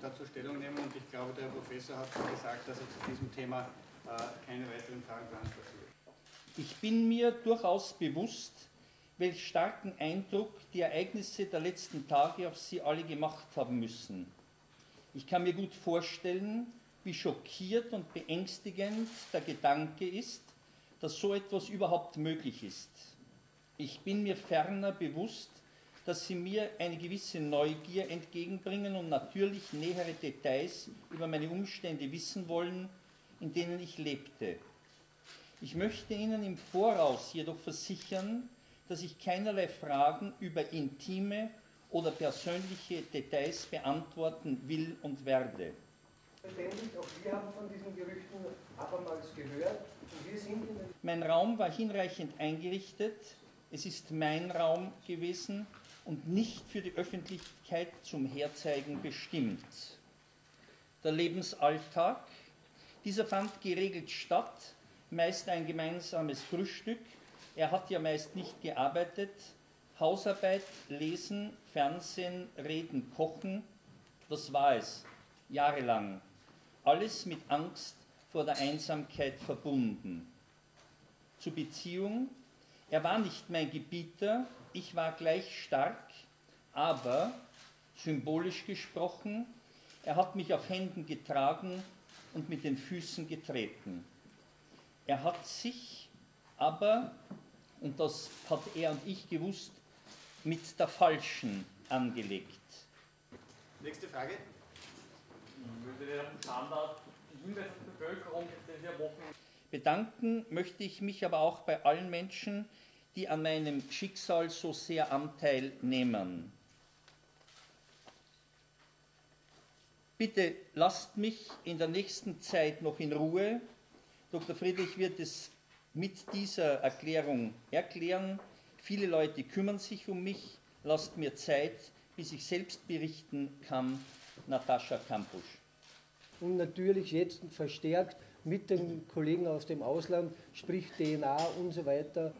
dazu Stellung nehmen und ich glaube, der Professor hat gesagt, dass er zu diesem Thema äh, keine weiteren Fragen beantworten wird. Ich bin mir durchaus bewusst, welch starken Eindruck die Ereignisse der letzten Tage auf Sie alle gemacht haben müssen. Ich kann mir gut vorstellen, wie schockiert und beängstigend der Gedanke ist, dass so etwas überhaupt möglich ist. Ich bin mir ferner bewusst, dass Sie mir eine gewisse Neugier entgegenbringen und natürlich nähere Details über meine Umstände wissen wollen, in denen ich lebte. Ich möchte Ihnen im Voraus jedoch versichern, dass ich keinerlei Fragen über intime oder persönliche Details beantworten will und werde. Verständlich, auch wir haben von diesen Gerüchten abermals gehört Mein Raum war hinreichend eingerichtet. Es ist mein Raum gewesen und nicht für die Öffentlichkeit zum Herzeigen bestimmt. Der Lebensalltag, dieser fand geregelt statt, meist ein gemeinsames Frühstück. Er hat ja meist nicht gearbeitet. Hausarbeit, Lesen, Fernsehen, Reden, Kochen, das war es, jahrelang. Alles mit Angst vor der Einsamkeit verbunden. Zur Beziehung, er war nicht mein Gebieter, ich war gleich stark, aber, symbolisch gesprochen, er hat mich auf Händen getragen und mit den Füßen getreten. Er hat sich aber, und das hat er und ich gewusst, mit der Falschen angelegt. Nächste Frage. Würde der Standard die Hinweis der Bevölkerung in den Wochen Bedanken möchte ich mich aber auch bei allen Menschen, die an meinem Schicksal so sehr Anteil nehmen. Bitte lasst mich in der nächsten Zeit noch in Ruhe. Dr. Friedrich wird es mit dieser Erklärung erklären. Viele Leute kümmern sich um mich. Lasst mir Zeit, bis ich selbst berichten kann. Natascha Kampusch. und natürlich jetzt verstärkt mit den Kollegen aus dem Ausland, sprich DNA und so weiter,